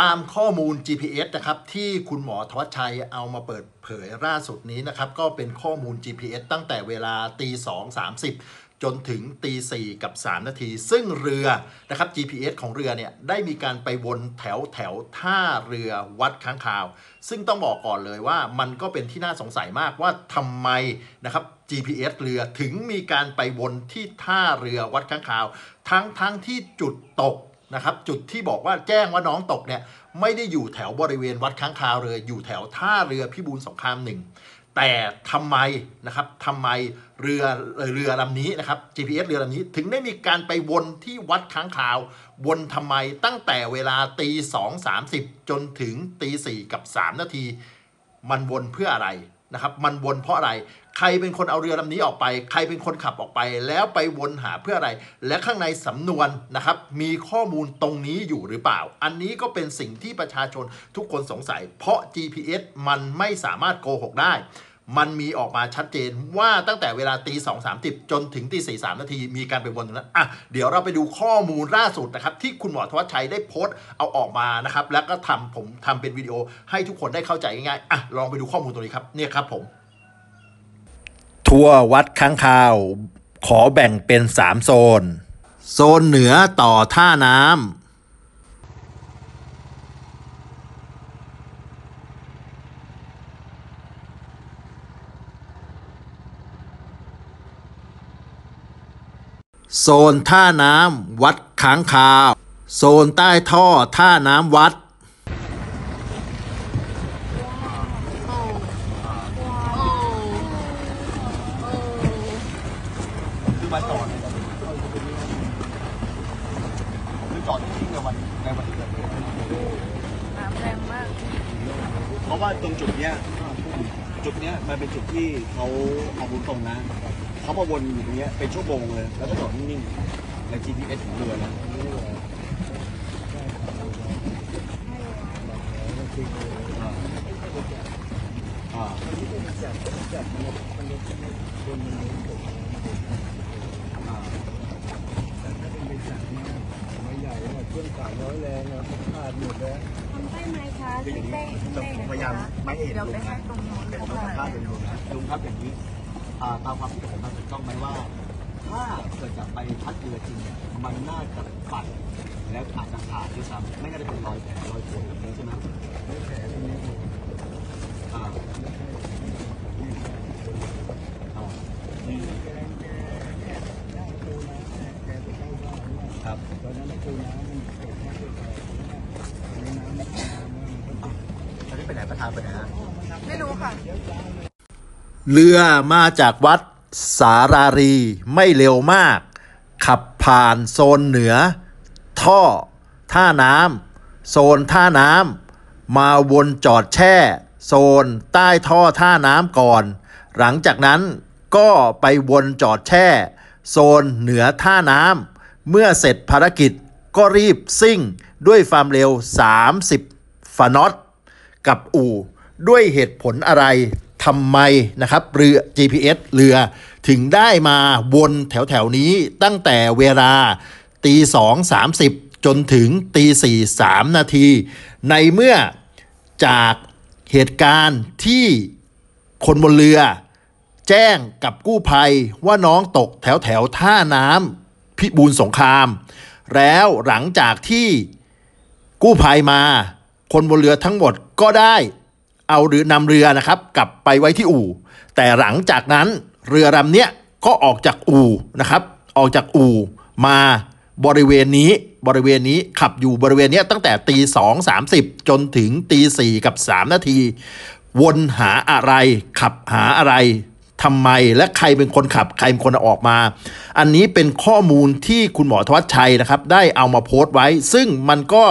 ตามข้อมูล GPS นะครับที่คุณหมอทวัชชัยเอามาเปิดเผยล่าสุดนี้นะครับก็เป็นข้อมูล GPS ตั้งแต่เวลาตีสองสามสิบจนถึงตีสี่กับ 3 นาที ซึ่งเรือนะครับ GPS ของเรือเนี่ยได้มีการไปวนแถวแถวท่าเรือวัดค้างคาว ซึ่งต้องบอกก่อนเลยว่ามันก็เป็นที่น่าสงสัยมากว่าทำไมนะครับ GPS เรือถึงมีการไปวนที่ท่าเรือวัดค้างคาว ทั้งทั้งที่จุดตก นะครับจุดที่บอกว่าแจ้งว่าน้องตกเนี่ยไม่ได้อยู่แถวบริเวณวัดค้างคาวเลยอยู่แถวท่าเรือพิบูลสงครามหนึ่งแต่ทำไมนะครับทำไมเรือเรือลำนี้นะครับ GPS เรือลำนี้ถึงได้มีการไปวนที่วัดค้างคาว วนทำไมตั้งแต่เวลาตีสองสามสิบจนถึงตีสี่กับสามนาที มันวนเพื่ออะไร นะครับมันวนเพราะอะไร ใครเป็นคนเอาเรือลำนี้ออกไป ใครเป็นคนขับออกไป แล้วไปวนหาเพื่ออะไร และข้างในสำนวนนะครับ มีข้อมูลตรงนี้อยู่หรือเปล่า อันนี้ก็เป็นสิ่งที่ประชาชนทุกคนสงสัย เพราะ GPS มันไม่สามารถโกหกได้ มันมีออกมาชัดเจนว่าตั้งแต่เวลาตีสองสามสิบจนถึงตีสี่สามนาทีมีการไปวนตรงนั้นอะเดี๋ยวเราไปดูข้อมูลล่าสุดนะครับที่คุณหมอทวัชชัยได้โพสต์เอาออกมานะครับแล้วก็ทำผมทำเป็นวิดีโอให้ทุกคนได้เข้าใจง่ายๆอะลองไปดูข้อมูลตรงนี้ครับเนี่ยครับผม ทัวร์วัดค้างคาว ขอแบ่งเป็น 3 โซน โซนเหนือต่อท่าน้ำ โซนท่าน้ำวัดค้างคาว โซนใต้ท่อท่าน้ำวัด คือมาจอดคือจอดที่ในวันในวันเกิดเหตุน้ำแรงมาก เพราะว่าตรงจุดเนี้ยจุดเนี้ยมันเป็นจุดที่เขาเอาบุญตรงนะ เขามาวนอยู่ตรงเนี้ยเป็นชั่วโมงเลย แล้วก็จอดนิ่งๆใน GPS ของเรือนะอ่าอ่าอ่าทำได้ไหมคะคืออย่างนี้ผมพยายามไม่ให้เห็นเดี๋ยวลุไปให้นะตรงโน้นผมไม่สัมภาษณ์เป็นลุงนะลุงครับอย่างนี้อ่าตามความคิดผมมันถูก ต้องไหมว่า ถ้าเกิดจะไปพัดเรือจริงเนี่ยมันน่าจะปัดแล้วอาจจะขาดด้วยซ้ำไม่น่าจะเป็นรอยแผลรอยโผล่แบบนี้ใช่ไหมอ่าอ่าอืมครับตอนนี้ไปไหนประธานไปไหนฮะไม่รู้ค่ะ เรือมาจากวัด สารารีไม่เร็วมาก ขับผ่านโซนเหนือ ท่อ ท่าน้ำโซนท่าน้ำมาวนจอดแช่ โซนใต้ท่อท่าน้ำก่อน หลังจากนั้นก็ไปวนจอดแช่ โซนเหนือท่าน้ำเมื่อเสร็จภารกิจก็รีบซิ่งด้วยความเร็ว 30ฟานอตกับอู่ ด้วยเหตุผลอะไร ทำไมนะครับเรือ GPS เรือถึงได้มาวนแถวแถวนี้ตั้งแต่เวลาตีสองสามสิบจนถึงตีสี่สามนาที ในเมื่อจากเหตุการณ์ที่คนบนเรือ แจ้งกับกู้ภัยว่าน้องตกแถวแถวท่าน้ำพิบูลสงคราม แล้วหลังจากที่กู้ภัยมา คนบนเรือทั้งหมดก็ได้ เอาเรือนำเรือนะครับ กลับไปไว้ที่อู่ แต่หลังจากนั้นเรือลำเนี้ยก็ออกจากอู่นะครับ ออกจากอู่มาบริเวณนี้บริเวณนี้ขับอยู่บริเวณนี้ตั้งแต่ตีสองสามสิบจนถึงตีสี่กับสามนาที วนหาอะไร ขับหาอะไรทำไมและใครเป็นคนขับใครเป็นคนอออกมา อันนี้เป็นข้อมูลที่คุณหมอทวัชชัยนะครับ ได้เอามาโพสต์ไว้ ซึ่งมันก็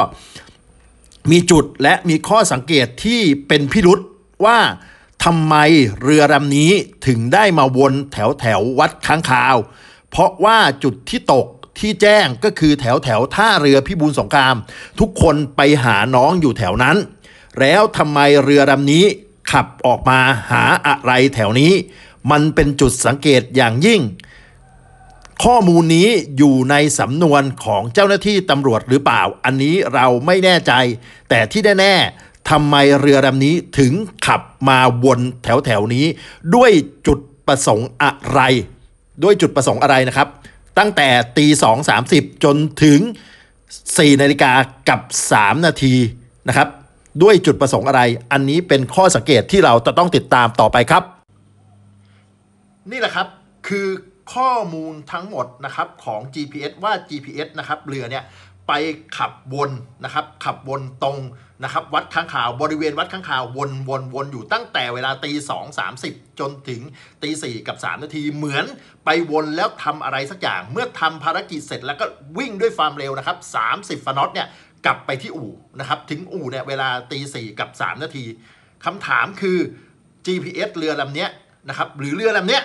มีจุดและมีข้อสังเกตที่เป็นพิรุษว่าทำไมเรือลำนี้ถึงได้มาวนแถวแถววัดค้างคาว เพราะว่าจุดที่ตกที่แจ้งก็คือแถวแถวท่าเรือพิบูลสงคราม ทุกคนไปหาน้องอยู่แถวนั้น แล้วทำไมเรือลำนี้ขับออกมาหาอะไรแถวนี้ มันเป็นจุดสังเกตอย่างยิ่ง ข้อมูลนี้อยู่ในสำนวนของเจ้าหน้าที่ตำรวจหรือเปล่า อันนี้เราไม่แน่ใจ แต่ที่แน่ๆทำไมเรือลำนี้ถึงขับมาวนแถวๆนี้ ด้วยจุดประสงค์อะไร ด้วยจุดประสงค์อะไรนะครับ ตั้งแต่ตีสองสามสิบจนถึง4นาฬิกากับ3นาทีนะครับ ด้วยจุดประสงค์อะไร อันนี้เป็นข้อสังเกตที่เราจะต้องติดตามต่อไปครับ นี่แหละครับคือ ข้อมูลทั้งหมดนะครับของ GPS ว่า GPS นะครับเรือเนี่ยไปขับวนนะครับขับวนตรงนะครับวัดข้างข่าวบริเวณวัดข้างข่าววนวนวนอยู่ตั้งแต่เวลาตีสองสามสิบจนถึงตีสี่กับ3นาทีเหมือนไปวนแล้วทำอะไรสักอย่าง เมื่อทำภารกิจเสร็จแล้วก็วิ่งด้วยความเร็วนะครับ30ฟานอตเนี่ยกลับไปที่อู่นะครับถึงอู่เนี่ยเวลาตีสี่กับ3นาทีคำถามคือ GPS เรือลำเนี้ยนะครับหรือเรือลำเนี้ย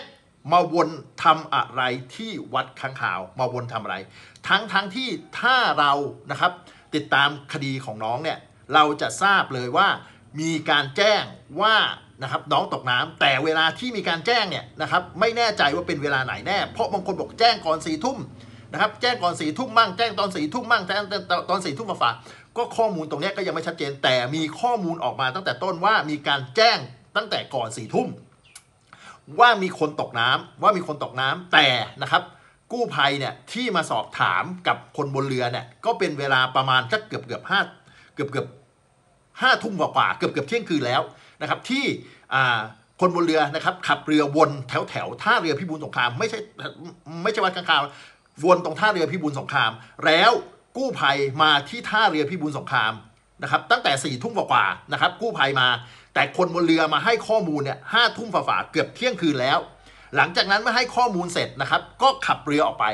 มาวนทำอะไรที่วัดข้างข่าว มาวนทำอะไร ทั้งทั้งที่ถ้าเรานะครับติดตามคดีของน้องเนี่ยเราจะทราบเลยว่ามีการแจ้งว่านะครับน้องตกน้ำแต่เวลาที่มีการแจ้งเนี่ยนะครับไม่แน่ใจว่าเป็นเวลาไหนแน่ เพราะบางคนบอกแจ้งก่อนสี่ทุ่มนะครับแจ้งก่อนสี่ทุ่มมั่งแจ้งตอนสี่ทุ่มมั่งแจ้งตอนสี่ทุ่มมาฝากก็ข้อมูลตรงนี้ก็ยังไม่ชัดเจน แต่มีข้อมูลออกมาตั้งแต่ต้นว่ามีการแจ้งตั้งแต่ก่อนสี่ทุ่ม ว่ามีคนตกน้ำว่ามีคนตกน้ำแต่นะครับ กู้ภัยเนี่ยที่มาสอบถามกับคนบนเรือเนี่ยก็เป็นเวลาประมาณสักเกือบเกือบห้าเกือบเกือบห้าทุ่มกว่าๆเกือบเกือบเที่ยงคืนแล้วนะครับที่อ่าคนบนเรือนะครับขับเรือวนแถวแถวท่าเรือพิบูลสงครามไม่ใช่ไม่ใช่วัดข้างคาววนตรงท่าเรือพิบูลสงคราม แล้วกู้ภัยมาที่ท่าเรือพิบูลสงครามนะครับตั้งแต่สี่ทุ่มกว่าๆนะครับกู้ภัยมา แต่คนบนเรือมาให้ข้อมูลเนี่ยห้าทุ่มฝ่าๆเกือบเที่ยงคืนแล้ว หลังจากนั้นเมื่อให้ข้อมูลเสร็จนะครับ ก็ขับเรือออกไป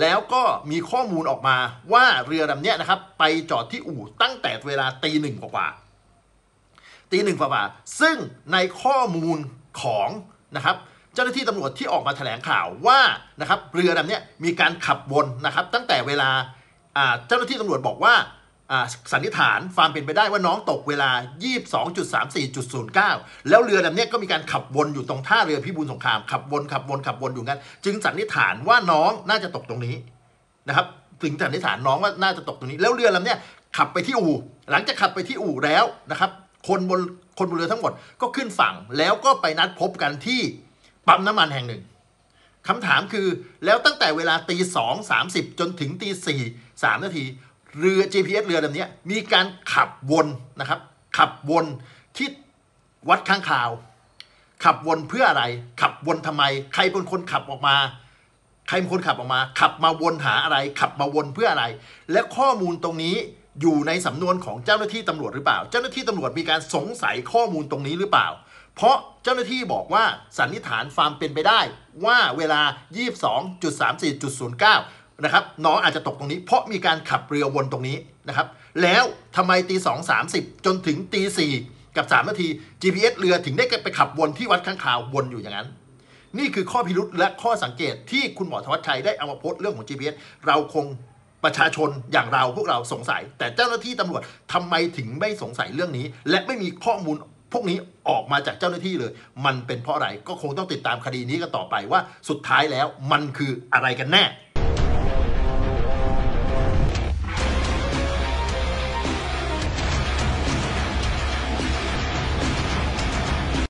แล้วก็มีข้อมูลออกมาว่าเรือลำเนี้ยนะครับ ไปจอดที่อู่ตั้งแต่เวลาตีหนึ่งกว่าตีหนึ่งกว่าๆซึ่งในข้อมูลของนะครับเจ้าหน้าที่ตำรวจที่ออกมาแถลงข่าวว่านะครับเรือลำเนี้ยมีการขับวนนะครับ ตั้งแต่เวลาเจ้าหน้าที่ตำรวจบอกว่า สันนิษฐานความเป็นไปได้ว่าน้องตกเวลา 22.34.09 แล้วเรือลำนี้ก็มีการขับวนอยู่ตรงท่าเรือพิบูลสงครามขับวนขับวนขับวนอยู่งั้น จึงสันนิษฐานว่าน้องน่าจะตกตรงนี้นะครับถึงสันนิษฐานน้องว่าน่าจะตกตรงนี้ แล้วเรือลำนี้ขับไปที่อู่ หลังจากขับไปที่อู่แล้วนะครับ คนบนคนบนเรือทั้งหมดก็ขึ้นฝั่งแล้วก็ไปนัดพบกันที่ปั๊มน้ำมันแห่งหนึ่งคำถามคือแล้วตั้งแต่เวลาตีสองสามสิบจนถึงตีสี่สามนาที เรือ GPS เรือลำนี้มีการขับวนนะครับ ขับวนที่วัดข้างข่าว ขับวนเพื่ออะไร ขับวนทำไม ใครเป็นคนขับออกมา ใครเป็นคนขับออกมา ขับมาวนหาอะไร ขับมาวนเพื่ออะไร และข้อมูลตรงนี้อยู่ในสำนวนของเจ้าหน้าที่ตำรวจหรือเปล่า เจ้าหน้าที่ตำรวจมีการสงสัยข้อมูลตรงนี้หรือเปล่า เพราะเจ้าหน้าที่บอกว่าสันนิษฐานความเป็นไปได้ ว่าเวลา 22.34.09 นะครับน้องอาจจะตกตรงนี้ เพราะมีการขับเรือวนตรงนี้นะครับแล้วทำไมตีสองสามสิบจนถึงตีสี่กับ 3 นาที GPS เรือถึงได้ไปขับวนที่วัดข้างคาววนอยู่อย่างนั้น นี่คือข้อพิรุษและข้อสังเกตที่คุณหมอธวัชชัยได้เอามาโพสต์เรื่องของ GPS เราคงประชาชนอย่างเราพวกเราสงสัย แต่เจ้าหน้าที่ตำรวจทำไมถึงไม่สงสัยเรื่องนี้ และไม่มีข้อมูลพวกนี้ออกมาจากเจ้าหน้าที่เลย มันเป็นเพราะอะไรก็คงต้องติดตามคดีนี้กันต่อไปว่าสุดท้ายแล้วมันคืออะไรกันแน่